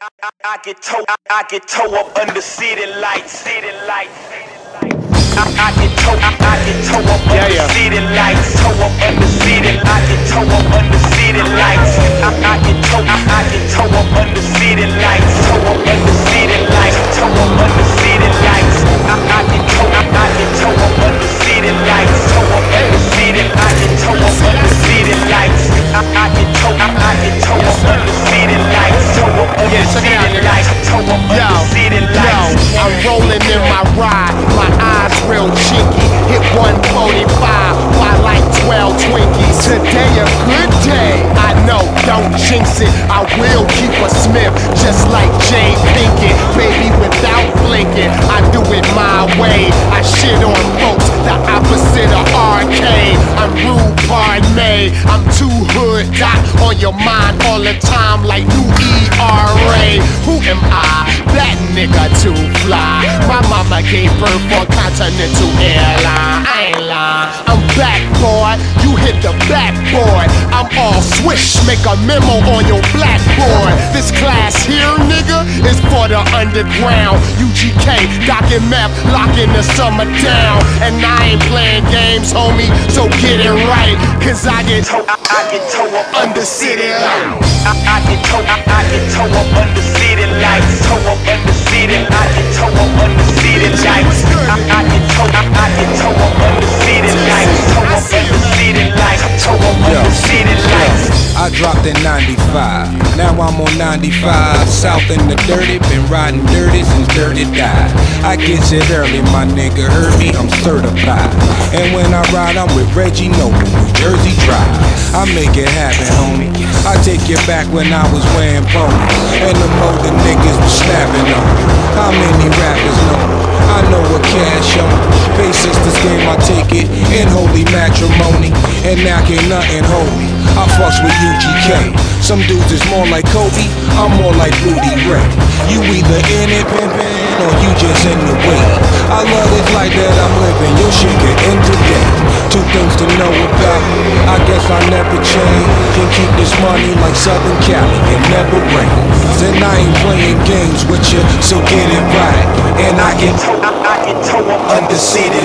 I, I, I get toe, I, get toe up under city lights, city lights. I, I get toe, I, I get toe up Yeah, under yeah. city lights, toe up under city, I get toe up under city lights. I, I get toe, I, get toe up under city lights, Today a good day. I know, don't jinx it. I will keep a Smith just like Jada Pinkett. Baby, without blinking, I do it my way. I shit on folks, the opposite of arcade. I'm rude, pardon me. I'm too hood, dot on your mind all the time like new ERA. Who am I? That nigga too fly. My mama gave birth on Continental Airline. I ain't lying. I'm back, boy. You hit the backboard. I'm all swish. Make a memo on your blackboard. This class here, nigga, is for the underground. UGK, Doc and Meth, locking the summer down. And I ain't playing games, homie. So get it right. Cause I get toe, I, I get toe up under city lights. I, I get toe, I, I get toe up under city lights, toe up under city, I In 95. Now I'm on 95. South in the dirty. Been riding dirty since dirty died. I get it early, my nigga. Heard me, I'm certified. And when I ride, I'm with Reggie Noble, New Jersey Drive. I make it happen, homie. I take you back when I was wearing ponies. And the more the niggas was snapping on. How many rappers know? I know what cash on. Pay sisters game, I take it in holy matrimony. And now can't nothing hold me. I fucks with UGK. Some dudes is more like Kobe, I'm more like Rudy Ray. You either in it, pimpin', or you just in the way. I love this life that I'm living, your shit can end today. Two things to know about I guess I never change. Can keep this money like Southern Cali, it never rains. And I ain't playing games with you, so get it right. And I Toe, I, I get toe up under city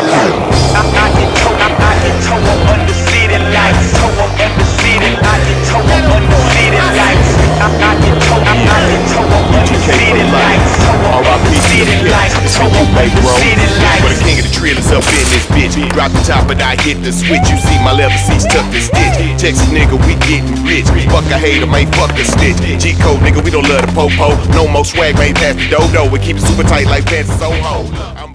up in this bitch. Drop the top and I hit the switch. You see my leather seats tucked and stitch. Texas nigga, we getting rich. Fuck a hater, man, fuck a stitch. G code nigga, we don't love the popo. No more swag, man, pass the dodo. We keep it super tight like pants Soho. I'm